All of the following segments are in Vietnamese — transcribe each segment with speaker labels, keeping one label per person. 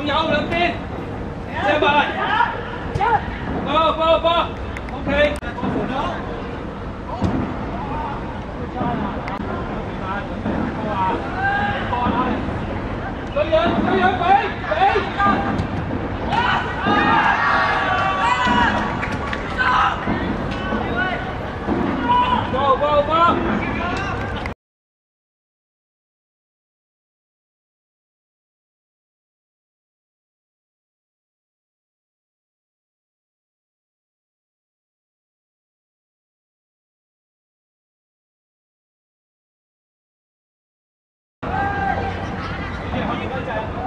Speaker 1: Không nhau, làm tin. Xe bài. Go, go, go. guys.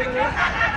Speaker 1: Obrigado.